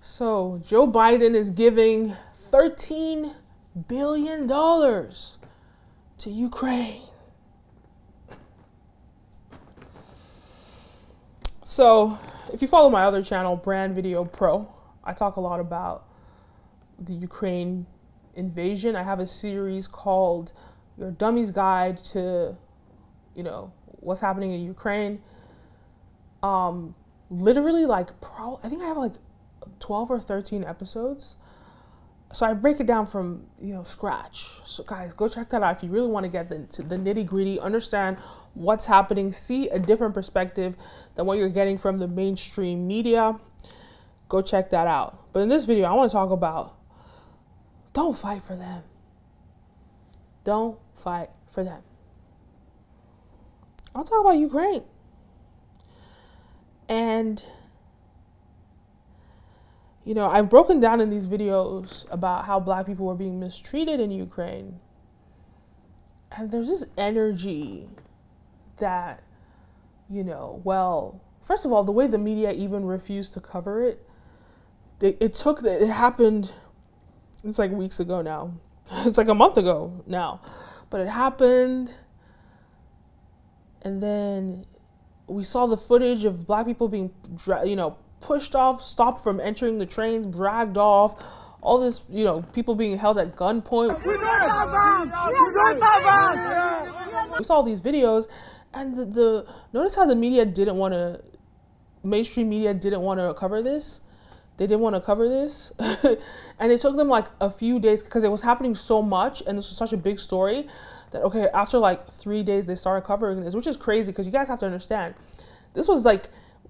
So Joe Biden is giving $13 billion to Ukraine. So, if you follow my other channel, Brand Video Pro, I talk a lot about the Ukraine invasion. I have a series called Your Dummy's Guide to, you know, what's happening in Ukraine. Um, literally, like, pro, I think I have like 12 or 13 episodes so I break it down from you know scratch. So guys, go check that out if you really want to get the, the nitty gritty, understand what's happening, see a different perspective than what you're getting from the mainstream media. Go check that out. But in this video, I want to talk about don't fight for them. Don't fight for them. I'll talk about Ukraine. And you know, I've broken down in these videos about how black people were being mistreated in Ukraine. And there's this energy that, you know, well, first of all, the way the media even refused to cover it, it, it took, it happened, it's like weeks ago now. It's like a month ago now. But it happened, and then we saw the footage of black people being, you know, pushed off, stopped from entering the trains, dragged off, all this, you know, people being held at gunpoint. We saw these videos, and the, the notice how the media didn't want to, mainstream media didn't want to cover this. They didn't want to cover this, and it took them like a few days because it was happening so much, and this was such a big story that okay, after like three days they started covering this, which is crazy because you guys have to understand, this was like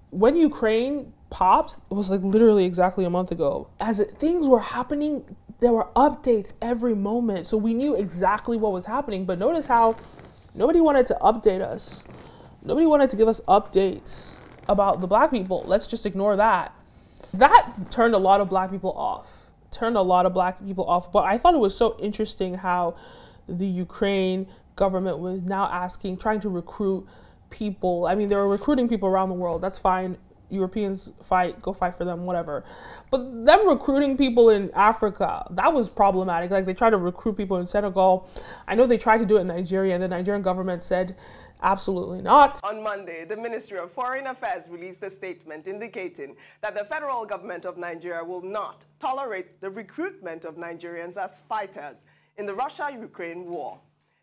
when Ukraine popped it was like literally exactly a month ago. As it, things were happening, there were updates every moment. So we knew exactly what was happening. But notice how nobody wanted to update us. Nobody wanted to give us updates about the black people. Let's just ignore that. That turned a lot of black people off. Turned a lot of black people off. But I thought it was so interesting how the Ukraine government was now asking, trying to recruit people. I mean, they were recruiting people around the world. That's fine. Europeans fight, go fight for them, whatever. But them recruiting people in Africa, that was problematic. Like they tried to recruit people in Senegal. I know they tried to do it in Nigeria, and the Nigerian government said Absolutely not. On Monday, the Ministry of Foreign Affairs released a statement indicating that the federal government of Nigeria will not tolerate the recruitment of Nigerians as fighters in the Russia-Ukraine war.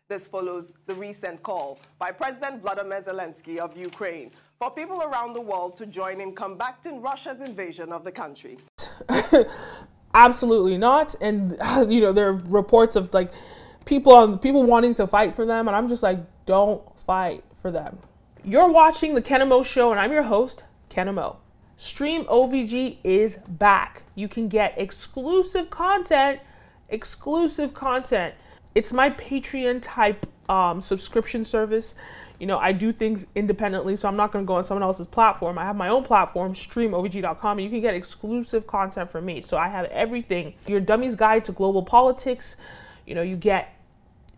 This follows the recent call by President Vladimir Zelensky of Ukraine for people around the world to join in combating Russia's invasion of the country? Absolutely not. And you know, there are reports of like people on people wanting to fight for them, and I'm just like, don't fight for them. You're watching the Kenim O Show, and I'm your host, Kenim O. Stream OVG is back. You can get exclusive content, exclusive content. It's my Patreon type um, subscription service you know, I do things independently, so I'm not going to go on someone else's platform. I have my own platform, streamovg.com, and you can get exclusive content from me. So I have everything. Your Dummy's Guide to Global Politics. You know, you get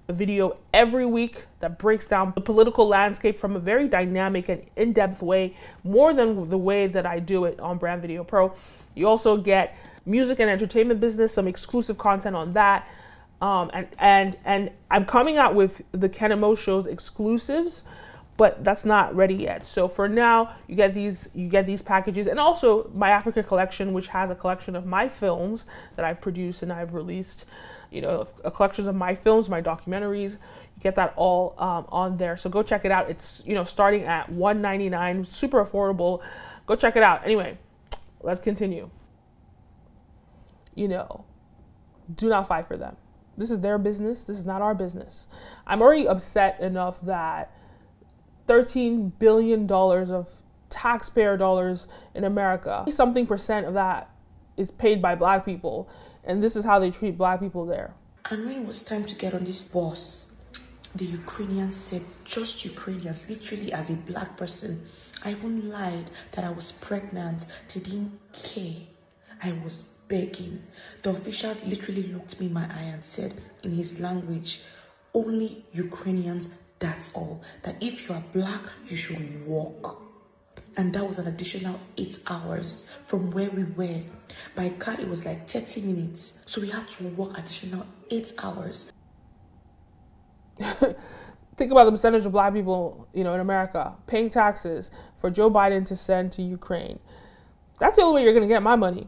a video every week that breaks down the political landscape from a very dynamic and in-depth way, more than the way that I do it on Brand Video Pro. You also get music and entertainment business, some exclusive content on that. Um, and and and I'm coming out with the Kenim O shows exclusives, but that's not ready yet. So for now, you get these you get these packages, and also my Africa collection, which has a collection of my films that I've produced and I've released. You know, a collection of my films, my documentaries. You get that all um, on there. So go check it out. It's you know starting at 1.99, super affordable. Go check it out. Anyway, let's continue. You know, do not fight for them. This is their business. This is not our business. I'm already upset enough that $13 billion of taxpayer dollars in America, something percent of that is paid by black people. And this is how they treat black people there. And when it was time to get on this bus, the Ukrainians said, just Ukrainians, literally as a black person. I even lied that I was pregnant. They didn't care. I was begging. The official literally looked me in my eye and said in his language, only Ukrainians, that's all. That if you are black, you should walk. and that was an additional eight hours from where we were. By car, it was like 30 minutes, so we had to walk additional eight hours. Think about the percentage of black people, you know, in America paying taxes for Joe Biden to send to Ukraine. That's the only way you're going to get my money.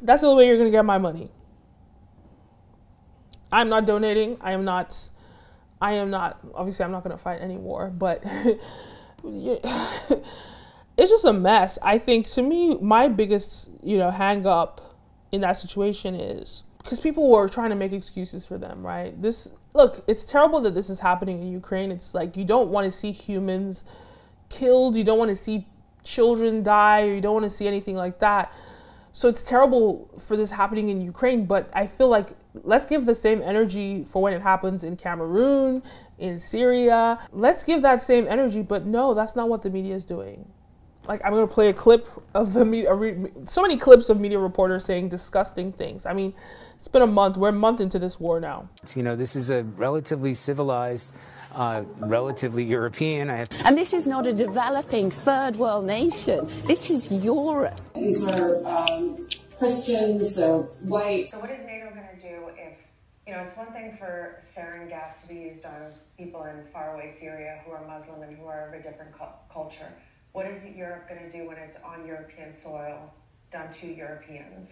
That's the only way you're going to get my money. I'm not donating. I am not. I am not. Obviously, I'm not going to fight any war, but it's just a mess. I think to me, my biggest, you know, hang up in that situation is because people were trying to make excuses for them, right? This look, it's terrible that this is happening in Ukraine. It's like you don't want to see humans killed, you don't want to see children die, or you don't want to see anything like that. So it's terrible for this happening in Ukraine, but I feel like let's give the same energy for when it happens in Cameroon, in Syria. Let's give that same energy, but no, that's not what the media is doing. Like I'm gonna play a clip of the media, so many clips of media reporters saying disgusting things. I mean, it's been a month. We're a month into this war now. You know, this is a relatively civilized, uh, relatively European. I and this is not a developing third world nation. This is Europe. These are um, Christians, they're white. So what is NATO going to do if, you know, it's one thing for sarin gas to be used on people in faraway Syria who are Muslim and who are of a different cu- culture. What is Europe going to do when it's on European soil, done to Europeans?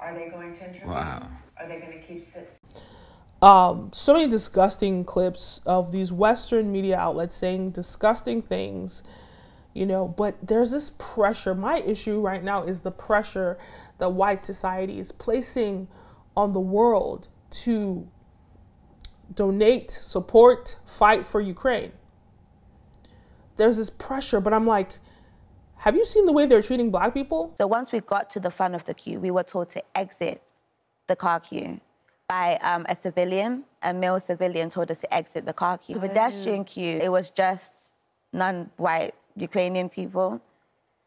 Are they going to intervene? Wow. Are they going to keep sit? Um, so many disgusting clips of these Western media outlets saying disgusting things, you know. But there's this pressure. My issue right now is the pressure that white society is placing on the world to donate, support, fight for Ukraine. There's this pressure, but I'm like, have you seen the way they're treating black people? So once we got to the front of the queue, we were told to exit the car queue by um, a civilian, a male civilian told us to exit the car queue. The pedestrian queue, it was just non-white Ukrainian people.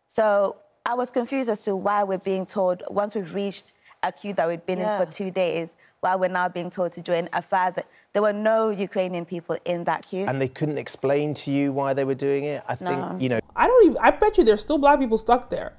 So I was confused as to why we're being told, once we've reached a queue that we've been yeah. in for two days, why we're now being told to join a further. There were no Ukrainian people in that queue. And they couldn't explain to you why they were doing it? I think, no. you know. I don't even, I bet you there's still black people stuck there.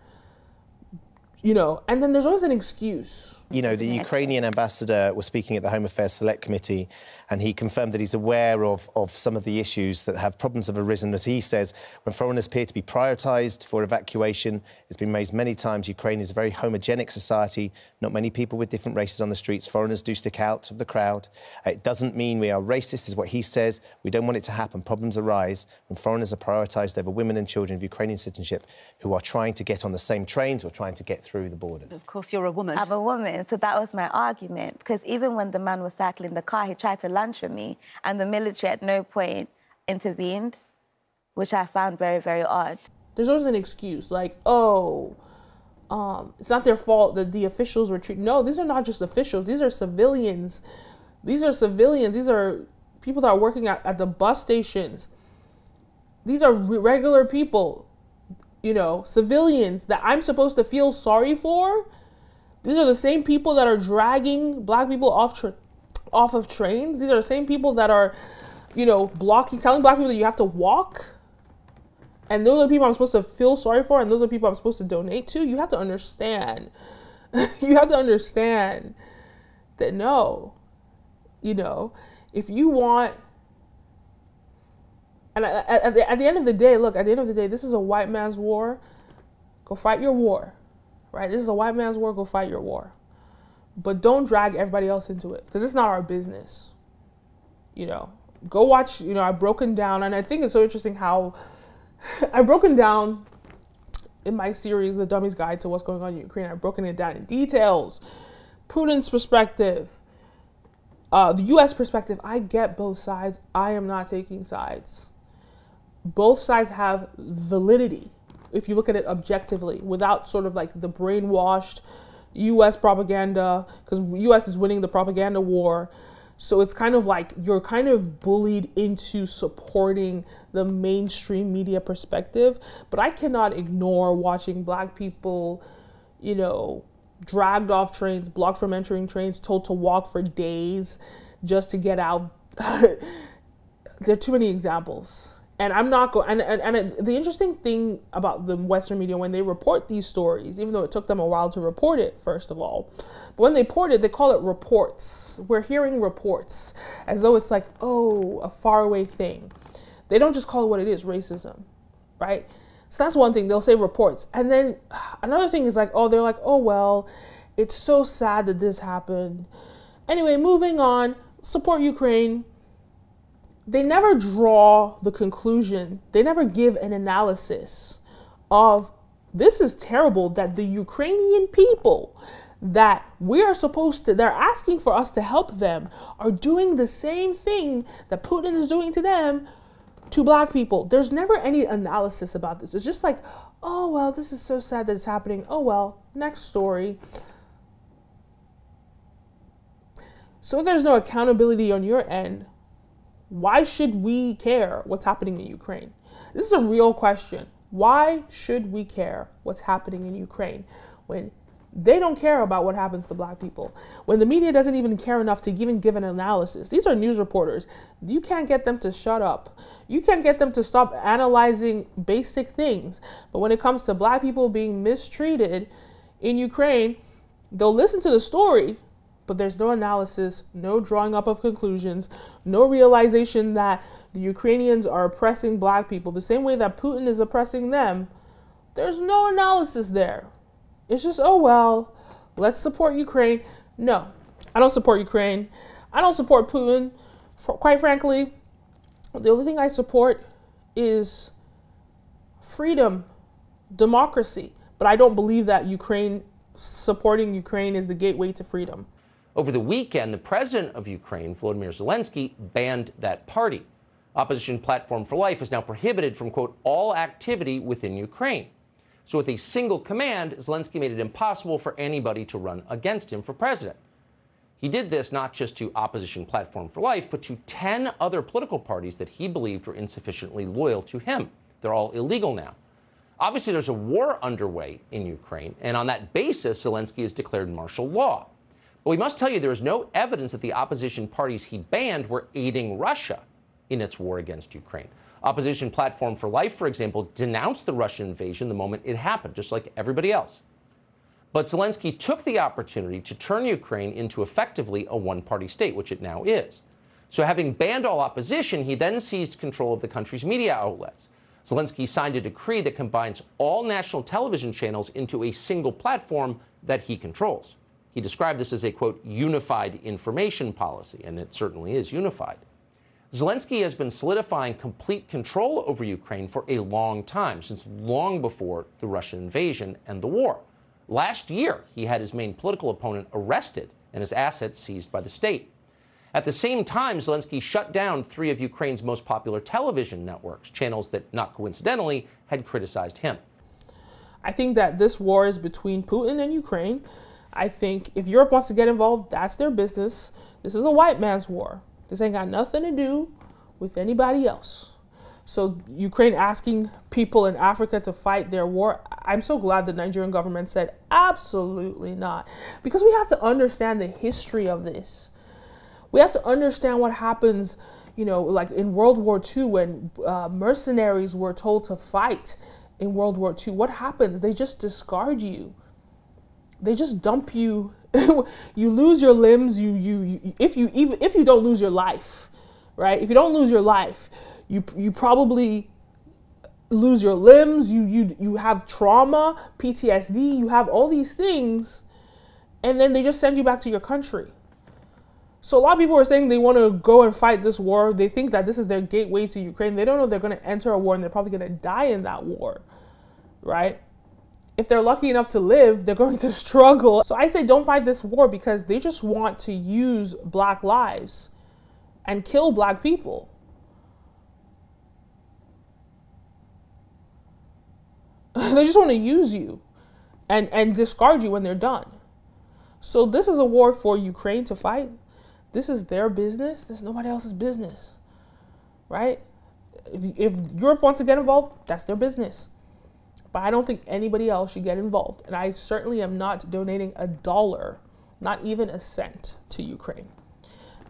You know, and then there's always an excuse you know, the Ukrainian ambassador was speaking at the Home Affairs Select Committee, and he confirmed that he's aware of, of some of the issues that have problems have arisen. As he says, when foreigners appear to be prioritised for evacuation, it's been raised many times. Ukraine is a very homogenic society, not many people with different races on the streets. Foreigners do stick out of the crowd. Uh, it doesn't mean we are racist, is what he says. We don't want it to happen. Problems arise when foreigners are prioritised over women and children of Ukrainian citizenship who are trying to get on the same trains or trying to get through the borders. Of course, you're a woman. I'm a woman. So that was my argument. Because even when the man was cycling the car, he tried to lunge for me, and the military at no point intervened, which I found very, very odd. There's always an excuse, like, oh, um, it's not their fault that the officials were treated. No, these are not just officials. These are civilians. These are civilians. These are people that are working at, at the bus stations. These are regular people, you know, civilians that I'm supposed to feel sorry for these are the same people that are dragging black people off off of trains. These are the same people that are, you know, blocking, telling black people that you have to walk. And those are the people I'm supposed to feel sorry for, and those are the people I'm supposed to donate to. You have to understand. you have to understand that no, you know, if you want and at, the, at the end of the day, look, at the end of the day, this is a white man's war. Go fight your war right? This is a white man's war, go fight your war. But don't drag everybody else into it because it's not our business. You know, go watch, you know, I've broken down, and I think it's so interesting how I've broken down in my series, The Dummy's Guide to What's Going On in Ukraine, I've broken it down in details. Putin's perspective, uh, the US perspective, I get both sides. I am not taking sides. Both sides have validity if you look at it objectively without sort of like the brainwashed US propaganda because US is winning the propaganda war. So it's kind of like you're kind of bullied into supporting the mainstream media perspective, but I cannot ignore watching black people, you know, dragged off trains, blocked from entering trains, told to walk for days just to get out. there are too many examples and I'm not going. And, and and the interesting thing about the Western media when they report these stories, even though it took them a while to report it, first of all, but when they report it, they call it reports. We're hearing reports as though it's like oh a faraway thing. They don't just call it what it is, racism, right? So that's one thing. They'll say reports, and then another thing is like oh they're like oh well, it's so sad that this happened. Anyway, moving on. Support Ukraine they never draw the conclusion, they never give an analysis of this is terrible that the Ukrainian people that we are supposed to, they're asking for us to help them, are doing the same thing that Putin is doing to them to black people. There's never any analysis about this. It's just like, oh, well, this is so sad that it's happening. Oh, well, next story. So there's no accountability on your end why should we care what's happening in Ukraine? This is a real question. Why should we care what's happening in Ukraine when they don't care about what happens to black people? When the media doesn't even care enough to even give an analysis. These are news reporters. You can't get them to shut up. You can't get them to stop analyzing basic things. But when it comes to black people being mistreated in Ukraine, they'll listen to the story, but there's no analysis, no drawing up of conclusions, no realization that the Ukrainians are oppressing black people the same way that Putin is oppressing them. There's no analysis there. It's just, oh, well, let's support Ukraine. No, I don't support Ukraine. I don't support Putin. For, quite frankly, the only thing I support is freedom, democracy. But I don't believe that Ukraine supporting Ukraine is the gateway to freedom. Over the weekend, the president of Ukraine, Volodymyr Zelensky, banned that party. Opposition Platform for Life is now prohibited from, quote, all activity within Ukraine. So, with a single command, Zelensky made it impossible for anybody to run against him for president. He did this not just to Opposition Platform for Life, but to 10 other political parties that he believed were insufficiently loyal to him. They're all illegal now. Obviously, there's a war underway in Ukraine, and on that basis, Zelensky has declared martial law. But we must tell you there is no evidence that the opposition parties he banned were aiding Russia in its war against Ukraine. Opposition Platform for Life, for example, denounced the Russian invasion the moment it happened, just like everybody else. But Zelensky took the opportunity to turn Ukraine into effectively a one party state, which it now is. So, having banned all opposition, he then seized control of the country's media outlets. Zelensky signed a decree that combines all national television channels into a single platform that he controls. He described this as a, quote, unified information policy, and it certainly is unified. Zelensky has been solidifying complete control over Ukraine for a long time, since long before the Russian invasion and the war. Last year, he had his main political opponent arrested and his assets seized by the state. At the same time, Zelensky shut down three of Ukraine's most popular television networks, channels that, not coincidentally, had criticized him. I think that this war is between Putin and Ukraine. I think if Europe wants to get involved, that's their business. This is a white man's war. This ain't got nothing to do with anybody else. So Ukraine asking people in Africa to fight their war, I'm so glad the Nigerian government said absolutely not. Because we have to understand the history of this. We have to understand what happens, you know, like in World War II when uh, mercenaries were told to fight in World War II. What happens? They just discard you they just dump you. You lose your limbs you, you you if you even if you don't lose your life right? If you don't lose your life you you probably lose your limbs you you you have trauma PTSD you have all these things and then they just send you back to your country. So a lot of people are saying they want to go and fight this war. They think that this is their gateway to Ukraine. They don't know they're going to enter a war and they're probably going to die in that war right if they're lucky enough to live, they're going to struggle. So I say don't fight this war because they just want to use black lives and kill black people. they just want to use you and, and discard you when they're done. So this is a war for Ukraine to fight. This is their business. This is nobody else's business. Right? If, if Europe wants to get involved, that's their business. But I don't think anybody else should get involved. And I certainly am not donating a dollar, not even a cent, to Ukraine.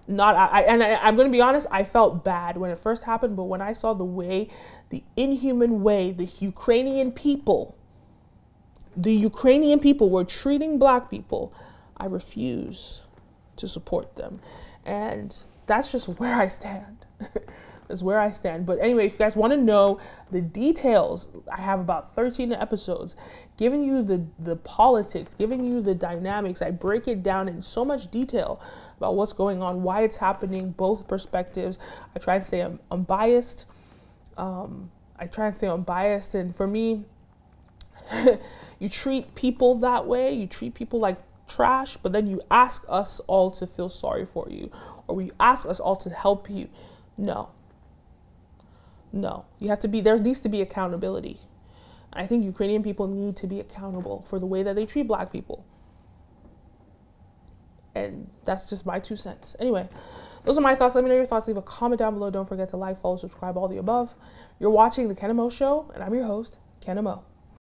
not I, and I, I'm going to be honest. I felt bad when it first happened, but when I saw the way, the inhuman way, the Ukrainian people, the Ukrainian people were treating black people, I refuse to support them, and that's just where I stand. is where I stand. But anyway, if you guys want to know the details, I have about 13 episodes giving you the, the politics, giving you the dynamics. I break it down in so much detail about what's going on, why it's happening, both perspectives. I try and stay un- unbiased. Um, I try and stay unbiased. And for me, you treat people that way, you treat people like trash, but then you ask us all to feel sorry for you, or you ask us all to help you. No, no, you have to be, there needs to be accountability. I think Ukrainian people need to be accountable for the way that they treat black people. And that's just my two cents. Anyway, those are my thoughts. Let me know your thoughts. Leave a comment down below. Don't forget to like, follow, subscribe, all the above. You're watching The Kenim O Show, and I'm your host, Kenim O.